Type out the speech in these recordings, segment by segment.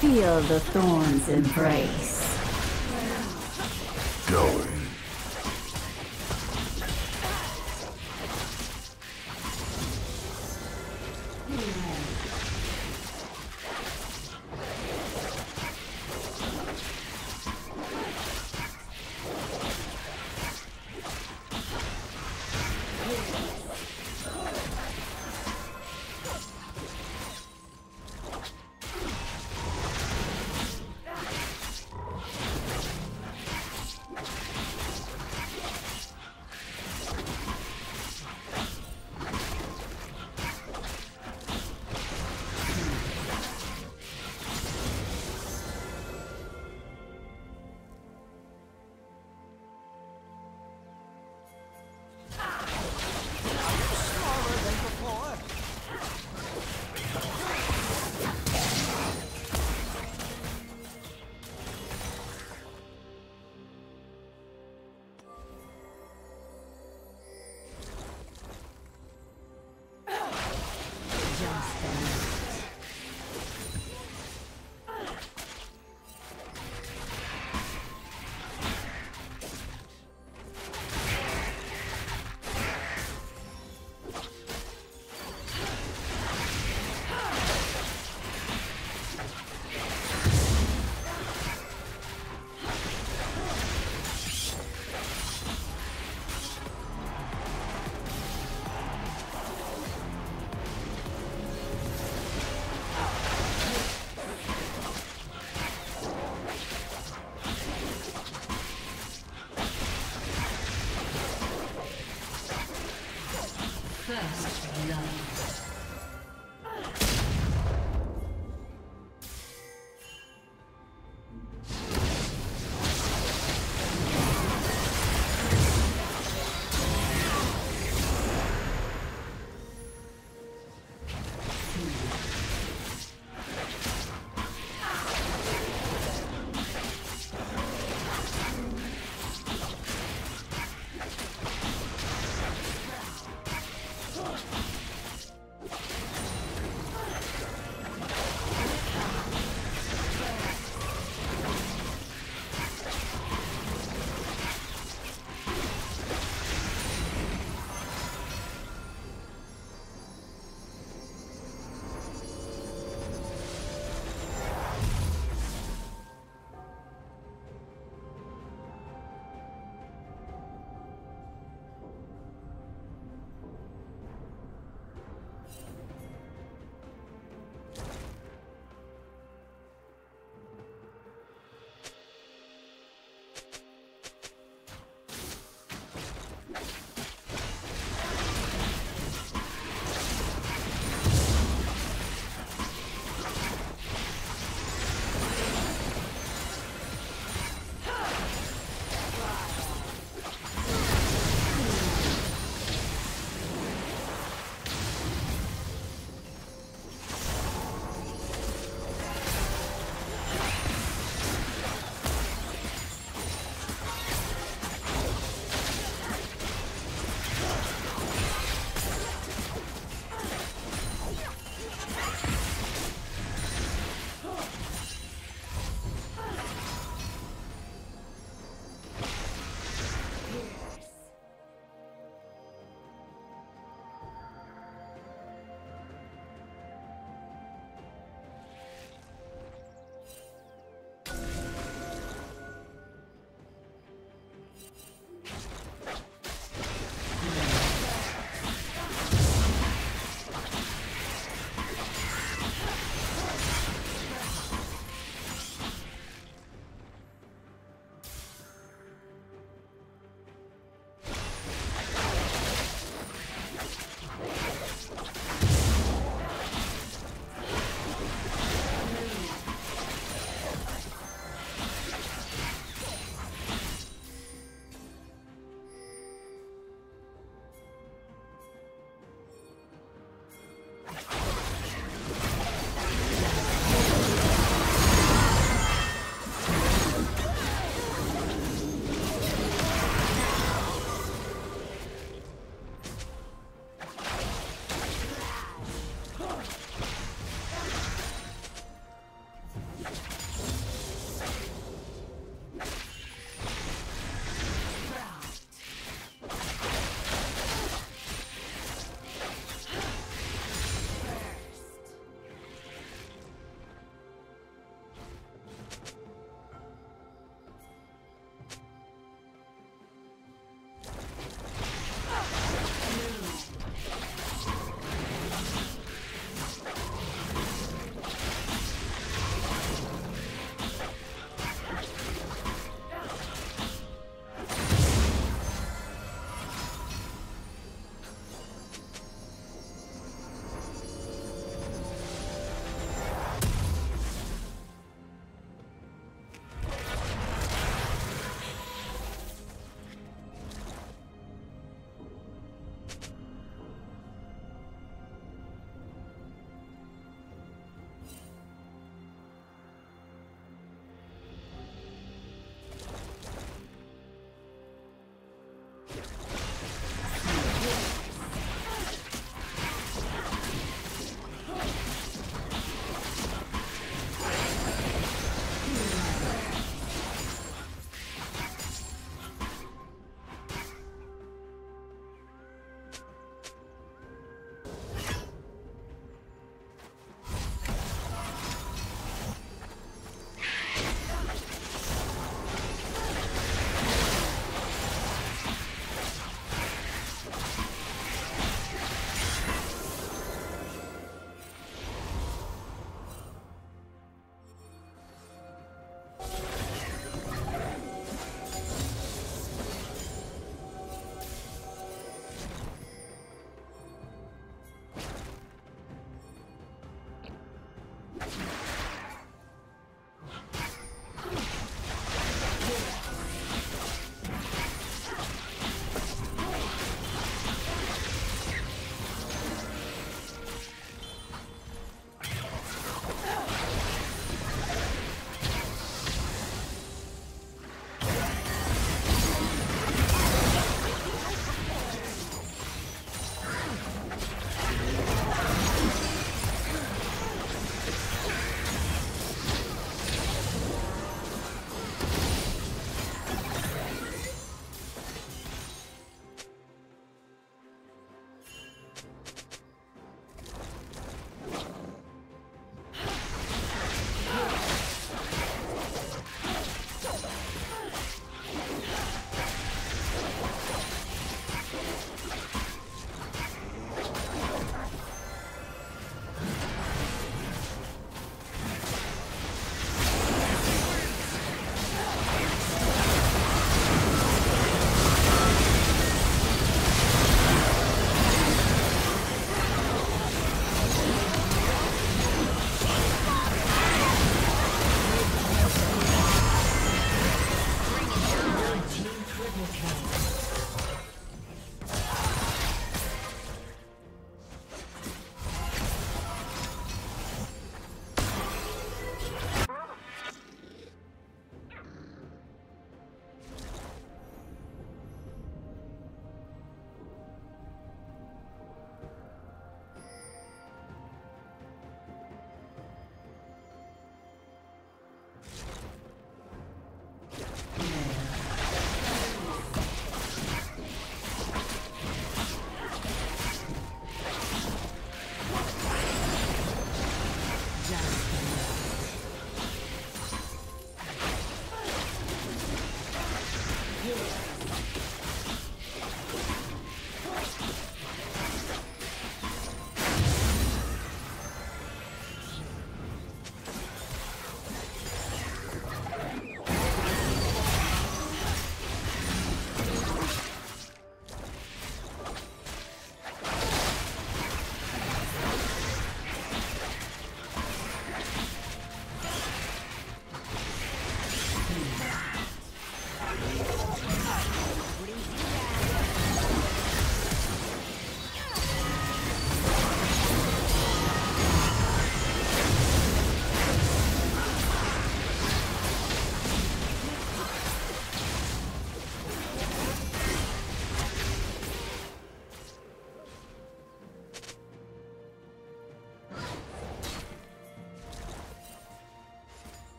Feel the thorns embrace. Going.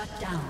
Shut down.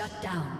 Shut down.